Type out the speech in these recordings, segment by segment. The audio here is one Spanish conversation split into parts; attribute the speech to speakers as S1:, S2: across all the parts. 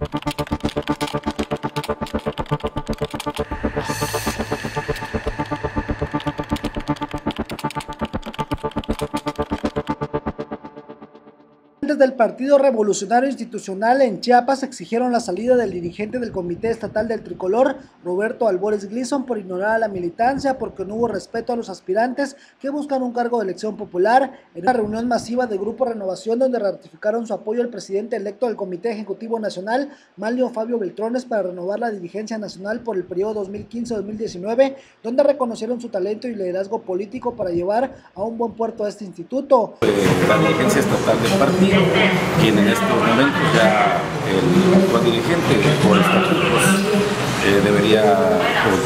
S1: Thank you. Del Partido Revolucionario Institucional en Chiapas exigieron la salida del dirigente del Comité Estatal del Tricolor, Roberto Albores Gleason, por ignorar a la militancia porque no hubo respeto a los aspirantes que buscan un cargo de elección popular. En una reunión masiva de Grupo Renovación donde ratificaron su apoyo al presidente electo del Comité Ejecutivo Nacional, Malio Fabio Beltrones, para renovar la dirigencia nacional por el periodo 2015-2019, donde reconocieron su talento y liderazgo político para llevar a un buen puerto a este instituto.
S2: La dirigencia estatal del partido quien en estos momentos ya el actual dirigente por estatutos debería,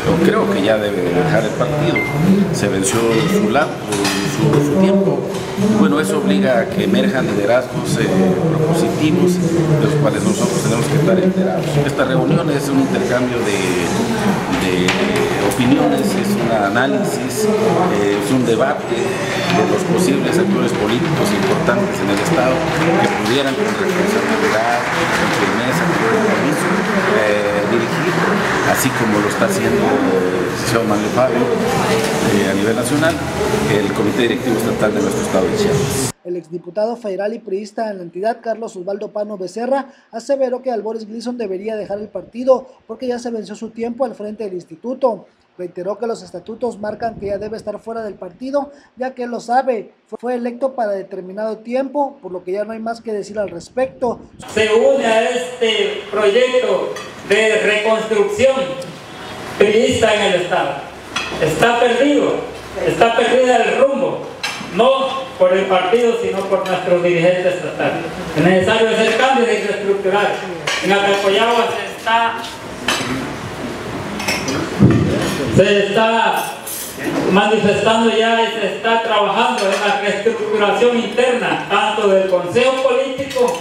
S2: o, creo que ya debe dejar el partido. Se venció su, su, su, tiempo. Bueno, eso obliga a que emerjan liderazgos eh, propositivos de los cuales nosotros tenemos que estar enterados. Esta reunión es un intercambio de, opiniones, es un análisis, eh, es un debate de los posibles actores políticos importantes en el Estado que pudieran con responsabilidad, con firmeza, con eh, dirigir, así como lo está haciendo señor Manuel Fabio eh, a nivel nacional, el Comité Directivo Estatal de nuestro Estado de Chiapas.
S1: El exdiputado federal y priista en la entidad, Carlos Osvaldo Pano Becerra, aseveró que Albores Gleason debería dejar el partido porque ya se venció su tiempo al frente del instituto. Reiteró que los estatutos marcan que ya debe estar fuera del partido, ya que lo sabe, fue electo para determinado tiempo, por lo que ya no hay más que decir al respecto.
S3: Se une a este proyecto de reconstrucción priista en el Estado. Está perdido, está perdida el rumbo, no por el partido, sino por nuestros dirigentes estatales. Es necesario hacer cambios de infraestructural. En Atacoyagua se está se está manifestando ya y se está trabajando en la reestructuración interna, tanto del Consejo Político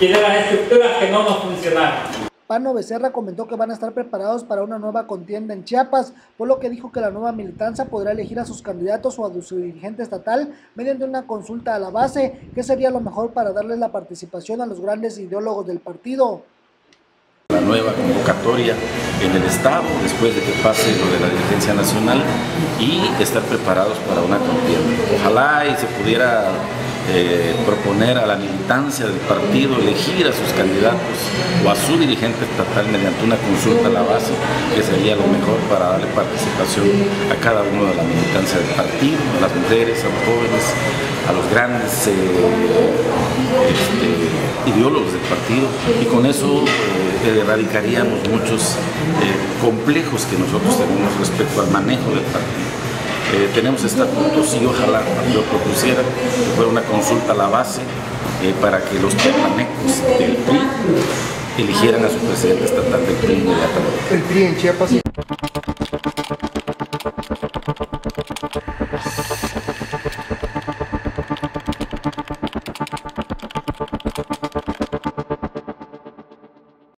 S3: y de las estructuras que no nos funcionaron.
S1: Pano Becerra comentó que van a estar preparados para una nueva contienda en Chiapas, por lo que dijo que la nueva militancia podrá elegir a sus candidatos o a su dirigente estatal mediante una consulta a la base, que sería lo mejor para darles la participación a los grandes ideólogos del partido
S2: nueva convocatoria en el Estado después de que pase lo de la dirigencia nacional y estar preparados para una contienda. Ojalá y se pudiera eh, proponer a la militancia del partido elegir a sus candidatos o a su dirigente estatal mediante una consulta a la base, que sería lo mejor para darle participación a cada uno de la militancia del partido, a las mujeres, a los jóvenes, a los grandes eh, este, ideólogos del partido y con eso eh, erradicaríamos muchos complejos que nosotros tenemos respecto al manejo del partido. Eh, tenemos estatutos y ojalá lo propusiera que fuera una consulta a la base eh, para que los permanecos del PRI eligieran a su presidente estatal del PRI
S1: inmediatamente. El PRI en Chiapas.